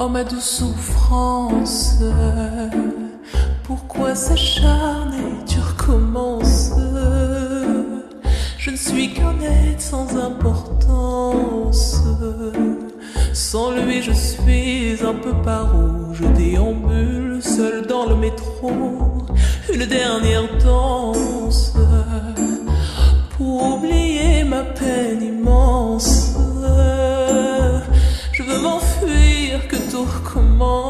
Oh ma douce souffrance, pourquoi s'acharner, tu recommences Je ne suis qu'un être sans importance. Sans lui, je suis un peu paro. Je déambule seul dans le métro, une dernière danse pour oublier ma peine immense. such como